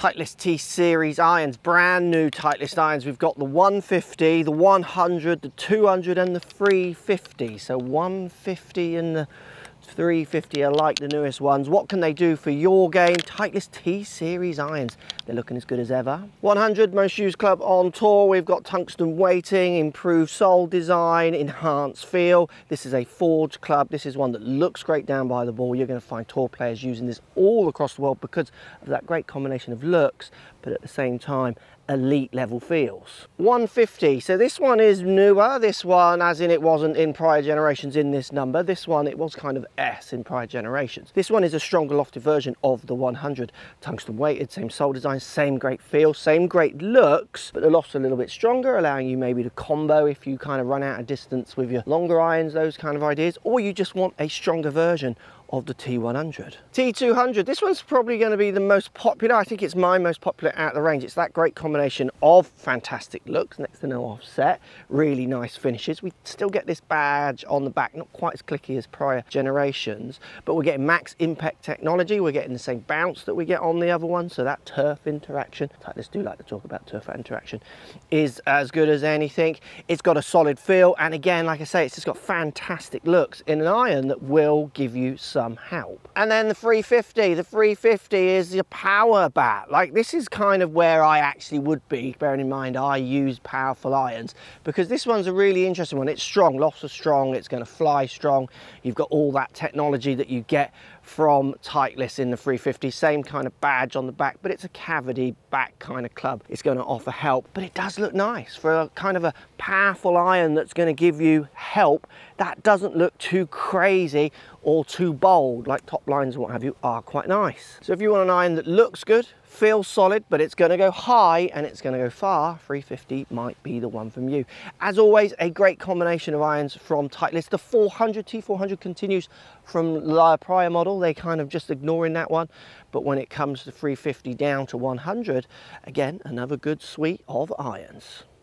Titleist T-Series irons, brand new Titleist irons. We've got the 150, the 100, the 200 and the 350. So 150 and the 350 are like the newest ones. What can they do for your game? Titleist T-Series irons. They're looking as good as ever. 100, most used club on tour. We've got tungsten weighting, improved sole design, enhanced feel. This is a forged club. This is one that looks great down by the ball. You're going to find tour players using this all across the world because of that great combination of looks, but at the same time, elite level feels. 150, so this one is newer. This one, as in it wasn't in prior generations in this number. This one, it was kind of S in prior generations. This one is a stronger lofted version of the 100. Tungsten weighted, same sole design, same great feel, same great looks, but the loft's a little bit stronger, allowing you maybe to combo if you kind of run out of distance with your longer irons, those kind of ideas, or you just want a stronger version of the T100. T200, this one's probably going to be the most popular. I think it's my most popular out of the range. It's that great combination of fantastic looks, next to no offset, really nice finishes. We still get this badge on the back, not quite as clicky as prior generations, but we're getting max impact technology. We're getting the same bounce that we get on the other one. So that turf interaction, Titleist do like to talk about turf interaction, is as good as anything. It's got a solid feel. And again, like I say, it's just got fantastic looks in an iron that will give you some some help. And then the 350, the 350 is your power bat. Like this is kind of where I actually would be, bearing in mind I use powerful irons, because this one's a really interesting one. It's strong, lots of strong, it's gonna fly strong. You've got all that technology that you get from Titleist in the 350, same kind of badge on the back, but it's a cavity back kind of club. It's gonna offer help, but it does look nice for a kind of a powerful iron that's gonna give you help. That doesn't look too crazy or too bold, like top lines and what have you, are quite nice. So if you want an iron that looks good, feels solid, but it's gonna go high and it's gonna go far, 350 might be the one from you. As always, a great combination of irons from Titleist. The 400, T400 continues from the prior model. They kind of just ignoring that one. But when it comes to 350 down to 100, again, another good suite of irons.